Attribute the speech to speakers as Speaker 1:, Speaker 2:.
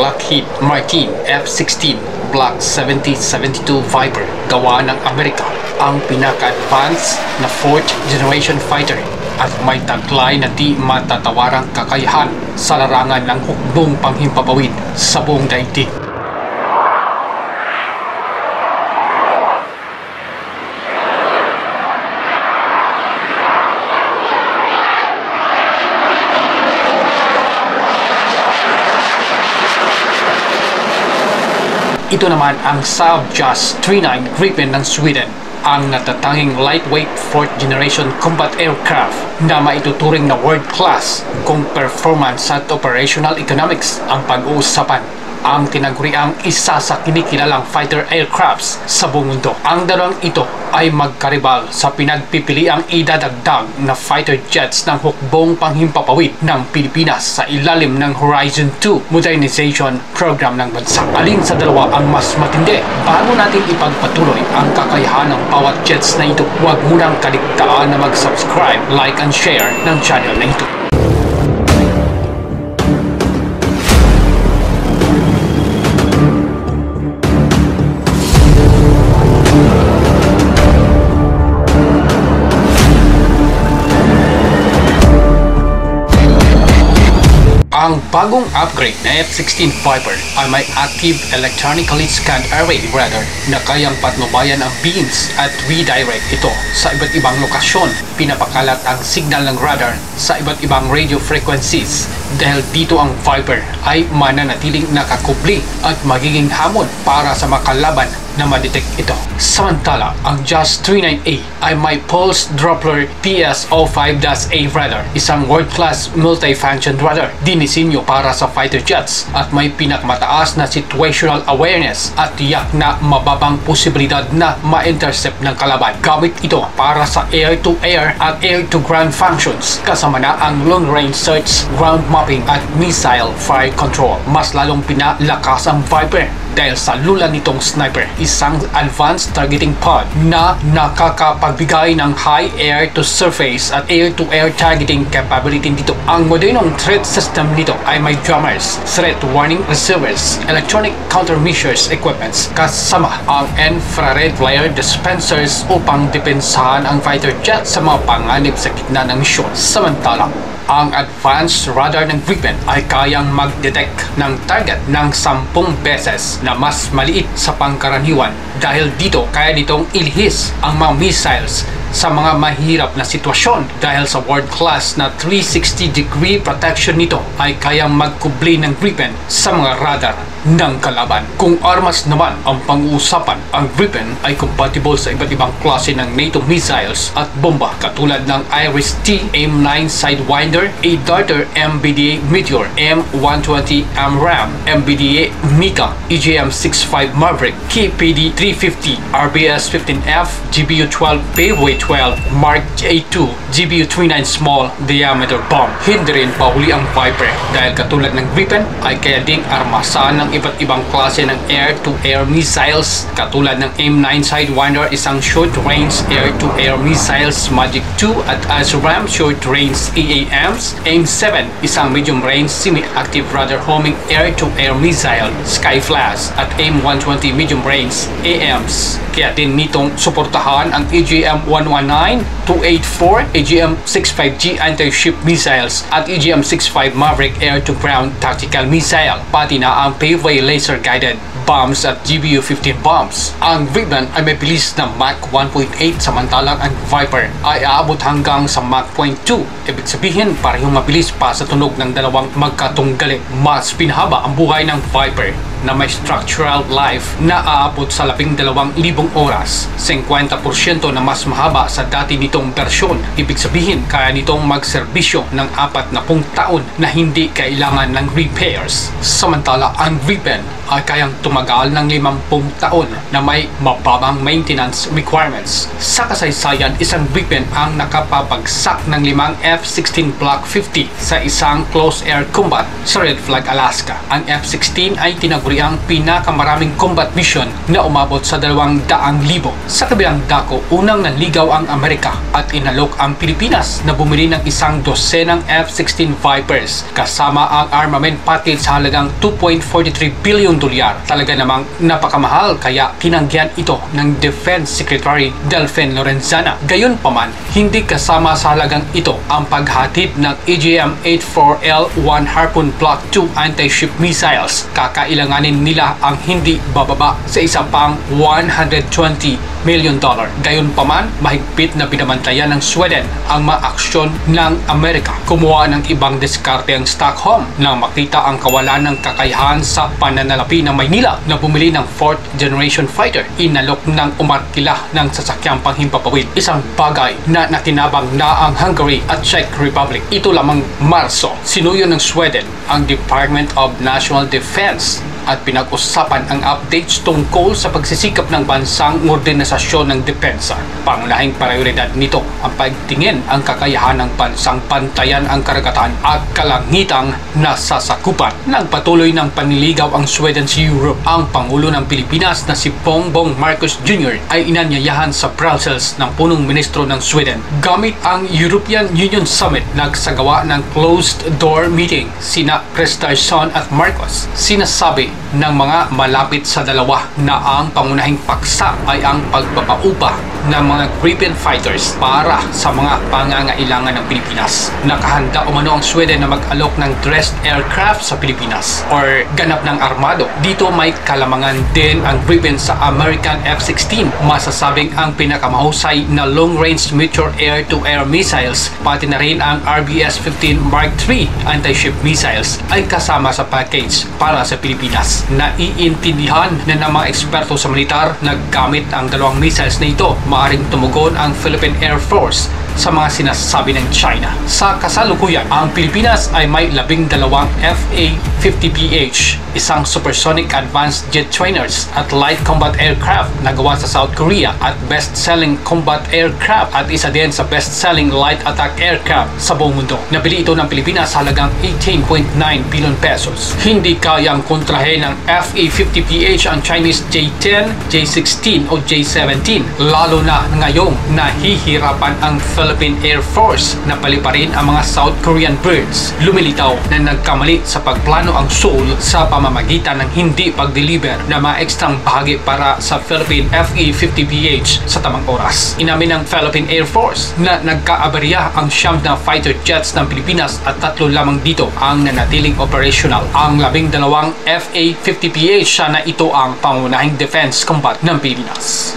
Speaker 1: Lockheed Martin F-16 Block 7072 Viper gawa ng Amerika ang pinaka-advanced na 4th generation fighter at may taglay na di matatawarang kakayahan sa larangan ng hukbong panghimpapawid sa buong daigdig. Ito naman ang Saab JAS 39 Gripen ng Sweden ang natatanging lightweight 4th generation combat aircraft na maituturing na world class kung performance at operational economics ang pag-uusapan ang tinaguriang isa sa kinikilalang fighter aircrafts sa buong mundo. Ang dalawang ito ay magkaribal sa pinagpipiliang idadagdag na fighter jets ng hukbong panghimpapawid ng Pilipinas sa ilalim ng Horizon 2 modernization program ng bansa. Alin sa dalawa ang mas matindi? Bago natin ipagpatuloy ang kakayahan ng bawat jets na ito, huwag munang kaligtaan na mag-subscribe, like, and share ng channel na ito. Bagong upgrade na F-16 Viper ay may active electronically scanned array radar na kayang patnubayan ang beams at redirect ito sa iba't ibang lokasyon. Pinapakalat ang signal ng radar sa iba't ibang radio frequencies dahil dito ang Viper ay mananatiling nakakubli at magiging hamon para sa makalaban na madetect ito. Samantala, ang JAS 39A ay may Pulse Doppler PS-05-A radar, isang world-class multi-function radar dinisenyo para sa fighter jets at may pinakamataas na situational awareness at tiyak na mababang posibilidad na ma-intercept ng kalaban. Gamit ito para sa air-to-air at air-to-ground functions kasama na ang long-range search, ground mapping at missile fire control. Mas lalong pinalakas ang Viper dahil sa lula nitong sniper, isang advanced targeting pod na nakakapagbigay ng high air-to-surface at air-to-air targeting capability dito. Ang modernong threat system nito ay may jammers, threat warning receivers, electronic countermeasures equipments, kasama ang infrared flare dispensers upang depensahan ang fighter jet sa mga panganib sa gitna ng misyon. Samantala, ang advanced radar ng Gripen ay kayang mag-detect ng target ng 10 beses na mas maliit sa pangkaraniwan. Dahil dito kaya nitong ilihis ang mga missiles sa mga mahirap na sitwasyon dahil sa world-class na 360 degree protection nito ay kayang magkubli ng Gripen sa mga radar ng kalaban. Kung armas naman ang pang-uusapan, ang Gripen ay compatible sa iba't ibang klase ng NATO missiles at bomba katulad ng Iris-T M9 Sidewinder, a Darter MBDA Meteor, M120 AMRAAM, MBDA Mika, EJM-65 Maverick, KPD-350, RBS-15F, GBU-12 Bayway 12, Mark J2, GBU-29 Small Diameter Bomb. Hindi rin pahuli ang Viper dahil katulad ng Gripen ay kaya ding armasan ng iba't ibang klase ng air-to-air missiles. Katulad ng M9 Sidewinder isang short-range air-to-air missiles Magic 2 at ASRAM short-range EAMs M7 isang medium-range semi-active radar homing air-to-air missile Skyflash at M120 medium-range AMs kaya din nitong suportahan ang AGM-119, 284, AGM-65G anti-ship missiles at AGM-65 Maverick air-to-ground tactical missile pati na ang Paveway laser-guided bombs at GBU-15 bombs. Ang Gripen ay may bilis na Mach 1.8 samantalang ang Viper ay aabot hanggang sa Mach 0.2. Ibig sabihin, parehong mabilis pa sa tunog ng dalawang magkatunggali. Mas pinahaba ang buhay ng Viper na may structural life na aabot sa 12,000 oras, 50% na mas mahaba sa dati nitong bersyon. Ibig sabihin, kaya nitong magserbisyo ng 40 taon na hindi kailangan ng repairs. Samantala, ang Gripen ay kayang tumagal ng 50 taon na may mababang maintenance requirements. Sa kasaysayan, isang Gripen ang nakapapagsak ng limang F-16 Block 50 sa isang close air combat sa Red Flag, Alaska. Ang F-16 ay tinaguri tinaguri ang pinakamaraming combat mission na umabot sa 200,000. Sa kabilang dako, unang nanligaw ang Amerika at inalok ang Pilipinas na bumili ng isang dosenang F-16 Vipers kasama ang armament package sa halagang 2.43 billion dolyar. Talaga namang napakamahal kaya tinanggihan ito ng Defense Secretary Delphin Lorenzana. Gayon paman, hindi kasama sa halagang ito ang paghatid ng AGM-84L1 Harpoon Block 2 anti-ship missiles. Kakailanganin nila ang hindi bababa sa isa pang 120 million dollar. Gayon paman, mahigpit na binabantayan ng Sweden ang mga aksyon ng Amerika. Kumuha ng ibang diskarte ang Stockholm nang makita ang kawalan ng kakayahan sa pananalapi ng Maynila na bumili ng 4th generation fighter. Inalok ng umarkila ng sasakyang panghimpapawid. Isang bagay na natinabang na ang Hungary at Czech Republic. Ito lamang Marso, sinuyo ng Sweden ang Department of National Defense at pinag-usapan ang updates tungkol sa pagsisikap ng bansang modernisasyon ng depensa. Pangunahing prioridad nito ang pagtingin ang kakayahan ng bansang pantayan ang karagatan at kalangitang nasasakupan. Nagpatuloy ng paniligaw ang Sweden sa Europe. Ang Pangulo ng Pilipinas na si Bongbong Marcos Jr. ay inanyayahan sa Brussels ng punong ministro ng Sweden. Gamit ang European Union Summit, nagsagawa ng closed-door meeting sina Prestarson at Marcos. Sinasabi ng mga malapit sa dalawa na ang pangunahing paksa ay ang pagpapaupa ng mga Gripen fighters para sa mga pangangailangan ng Pilipinas. Nakahanda umano ang Sweden na mag-alok ng dressed aircraft sa Pilipinas or ganap ng armado. Dito may kalamangan din ang Gripen sa American F-16. Masasabing ang pinakamahusay na long-range mutual air-to-air missiles pati na rin ang RBS-15 Mark III anti-ship missiles ay kasama sa package para sa Pilipinas. Naiintindihan na ng mga eksperto sa militar na gamit ang dalawang missiles na ito, maaring tumugon ang Philippine Air Force sa mga sinasabi ng China. Sa kasalukuyan, ang Pilipinas ay may labing dalawang FA-50PH, isang supersonic advanced jet trainers at light combat aircraft na gawa sa South Korea at best-selling combat aircraft at isa din sa best-selling light attack aircraft sa buong mundo. Nabili ito ng Pilipinas halagang 18.9 billion pesos. Hindi kayang kontrahe ng FA-50PH ang Chinese J-10, J-16 o J-17 lalo na ngayong nahihirapan ang Philippine Air Force na paliparin ang mga South Korean birds. Lumilitaw na nagkamali sa pagplano ang Seoul sa pamamagitan ng hindi pag-deliver ng mga ekstrang bahagi para sa Philippine FE-50PH sa tamang oras. Inamin ng Philippine Air Force na nagkaabarya ang siyam na fighter jets ng Pilipinas at tatlo lamang dito ang nanatiling operational. Ang labing dalawang FA-50PH siya na ito ang pangunahing defense combat ng Pilipinas.